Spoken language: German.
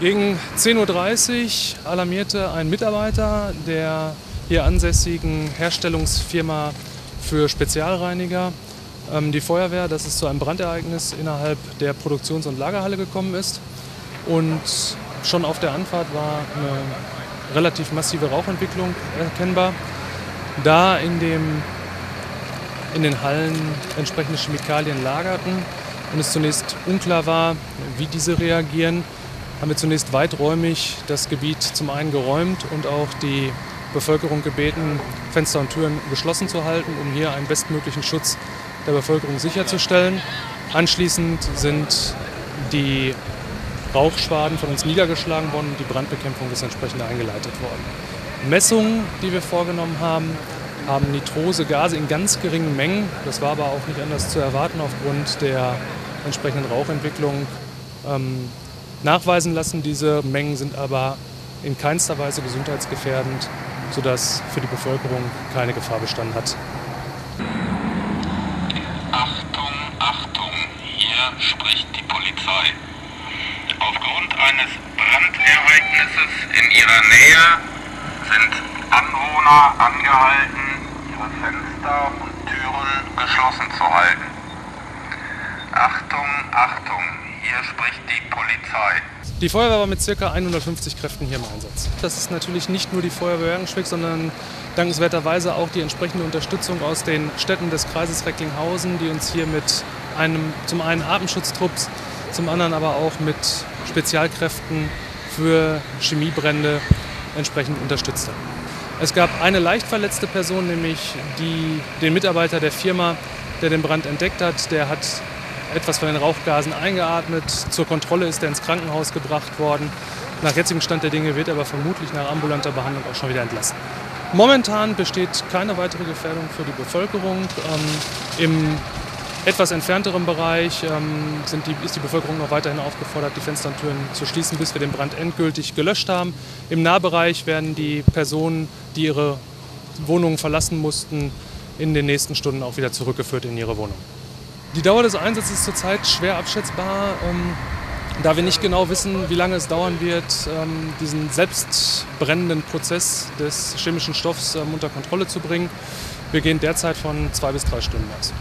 Gegen 10.30 Uhr alarmierte ein Mitarbeiter der hier ansässigen Herstellungsfirma für Spezialreiniger ähm, die Feuerwehr, dass es zu einem Brandereignis innerhalb der Produktions- und Lagerhalle gekommen ist. Und schon auf der Anfahrt war eine relativ massive Rauchentwicklung erkennbar. Da in, dem, in den Hallen entsprechende Chemikalien lagerten und es zunächst unklar war, wie diese reagieren, haben wir zunächst weiträumig das Gebiet zum einen geräumt und auch die Bevölkerung gebeten, Fenster und Türen geschlossen zu halten, um hier einen bestmöglichen Schutz der Bevölkerung sicherzustellen. Anschließend sind die Rauchschwaden von uns niedergeschlagen worden und die Brandbekämpfung ist entsprechend eingeleitet worden. Messungen, die wir vorgenommen haben, haben nitrose Gase in ganz geringen Mengen, das war aber auch nicht anders zu erwarten aufgrund der entsprechenden Rauchentwicklung, ähm, nachweisen lassen. Diese Mengen sind aber in keinster Weise gesundheitsgefährdend, sodass für die Bevölkerung keine Gefahr bestanden hat. Achtung, Achtung, hier spricht die Polizei. Aufgrund eines Brandereignisses in ihrer Nähe sind Anwohner angehalten, ihre Fenster und Türen geschlossen zu halten. Achtung, Achtung, hier spricht die Polizei. Die Feuerwehr war mit ca. 150 Kräften hier im Einsatz. Das ist natürlich nicht nur die Feuerwehr Jörgenschwick, sondern dankenswerterweise auch die entsprechende Unterstützung aus den Städten des Kreises Recklinghausen, die uns hier mit einem zum einen Atemschutztrupps, zum anderen aber auch mit Spezialkräften für Chemiebrände entsprechend unterstützt haben. Es gab eine leicht verletzte Person, nämlich die, den Mitarbeiter der Firma, der den Brand entdeckt hat. Der hat etwas von den Rauchgasen eingeatmet. Zur Kontrolle ist er ins Krankenhaus gebracht worden. Nach jetzigem Stand der Dinge wird er aber vermutlich nach ambulanter Behandlung auch schon wieder entlassen. Momentan besteht keine weitere Gefährdung für die Bevölkerung. Ähm, Im etwas entfernteren Bereich ähm, die, ist die Bevölkerung noch weiterhin aufgefordert, die Fenster und Türen zu schließen, bis wir den Brand endgültig gelöscht haben. Im Nahbereich werden die Personen, die ihre Wohnungen verlassen mussten, in den nächsten Stunden auch wieder zurückgeführt in ihre Wohnung. Die Dauer des Einsatzes ist zurzeit schwer abschätzbar, ähm, da wir nicht genau wissen, wie lange es dauern wird, ähm, diesen selbstbrennenden Prozess des chemischen Stoffs ähm, unter Kontrolle zu bringen. Wir gehen derzeit von zwei bis drei Stunden aus.